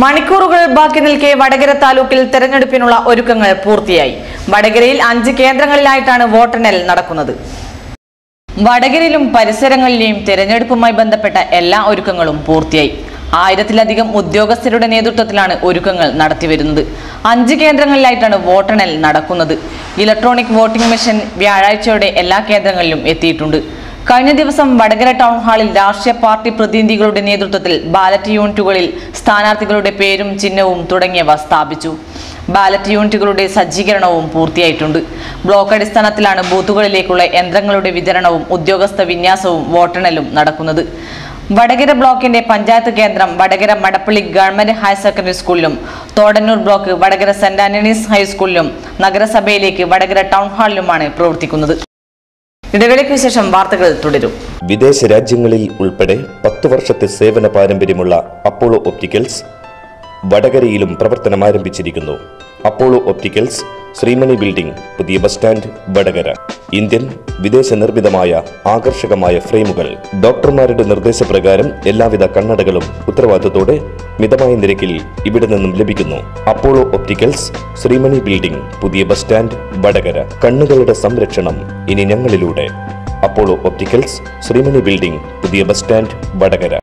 മണിക്കൂറുകൾ ബാക്കി നിൽക്കെ വടകര താലൂക്കിൽ തെരഞ്ഞെടുപ്പിനുള്ള ഒരുക്കങ്ങൾ പൂർത്തിയായി. വടകരയിൽ അഞ്ച് കേന്ദ്രങ്ങളിലായിട്ടാണ് വോട്ടെണ്ണൽ നടക്കുന്നത്. വടകരയിലും പരിസരങ്ങളിലെയും തെരഞ്ഞെടുപ്പുമായി ബന്ധപ്പെട്ട എല്ലാ ഒരുക്കങ്ങളും പൂർത്തിയായി. ആയിരത്തിലധികം ഉദ്യോഗസ്ഥരുടെ നേതൃത്വത്തിലാണ് ഒരുക്കങ്ങൾ നടത്തിവരുന്നത്. അഞ്ച് കേന്ദ്രങ്ങളിലായിട്ടാണ് വോട്ടെണ്ണൽ നടക്കുന്നത്. ഇലക്ട്രോണിക് വോട്ടിംഗ് മെഷീൻ വ്യാഴാഴ്ചയോടെ എല്ലാ കേന്ദ്രങ്ങളിലും എത്തിയിട്ടുണ്ട്. കഴിഞ്ഞ ദിവസം വടകര ടൗൺ ഹാളിൽ രാഷ്ട്രീയ പാർട്ടി പ്രതിനിധികളുടെ നേതൃത്വത്തിൽ ബാലറ്റ് യൂണിറ്റുകളിൽ സ്ഥാനാർത്ഥികളുടെ പേരും ചിഹ്നവും തുടങ്ങിയവ സ്ഥാപിച്ചു. ബാലറ്റ് യൂണിറ്റുകളുടെ സജ്ജീകരണവും പൂർത്തിയായിട്ടുണ്ട്. ബ്ലോക്ക് അടിസ്ഥാനത്തിലാണ് ബൂത്തുകളിലേക്കുള്ള യന്ത്രങ്ങളുടെ വിതരണവും ഉദ്യോഗസ്ഥ വിന്യാസവും വോട്ടെണ്ണലും നടക്കുന്നത്. വടകര ബ്ലോക്കിന്റെ പഞ്ചായത്ത് കേന്ദ്രം Vadakara Madappally government higher secondary സ്കൂളിലും Thodannur block Vadakara Saint Antony's ഹൈസ്കൂളിലും നഗരസഭയിലേക്ക് വടകര ടൗൺ ഹാളിലുമാണ് പ്രവർത്തിക്കുന്നത്. ഇടവേളയ്ക്ക് ശേഷം വാർത്തകൾ തുടരും. വിദേശ രാജ്യങ്ങളിൽ ഉൾപ്പെടെ പത്തു വർഷത്തെ സേവന പാരമ്പര്യമുള്ള അപ്പോളോ ഒപ്റ്റിക്കൽസ് വടകരയിലും പ്രവർത്തനം ആരംഭിച്ചിരിക്കുന്നു. അപ്പോളോ ഒപ്റ്റിക്കൽസ് ശ്രീമണി ബിൽഡിംഗ് പുതിയ ബസ് സ്റ്റാൻഡ് വടകര. ഇന്ത്യൻ വിദേശ നിർമ്മിതമായ ആകർഷകമായ ഫ്രെയിമുകൾ. ഡോക്ടർമാരുടെ നിർദ്ദേശപ്രകാരം എല്ലാവിധ കണ്ണടകളും ഉത്തരവാദിത്തത്തോടെ മിതമായ നിരക്കിൽ ഇവിടെ നിന്നും ലഭിക്കുന്നു. അപ്പോളോ ഒപ്റ്റിക്കൽസ് ശ്രീമണി ബിൽഡിംഗ് പുതിയ ബസ് സ്റ്റാൻഡ് വടകര. കണ്ണുകളുടെ സംരക്ഷണം ഇനി ഞങ്ങളിലൂടെ. അപ്പോളോ ഒപ്റ്റിക്കൽസ് ശ്രീമണി ബിൽഡിംഗ് പുതിയ ബസ് സ്റ്റാൻഡ് വടകര.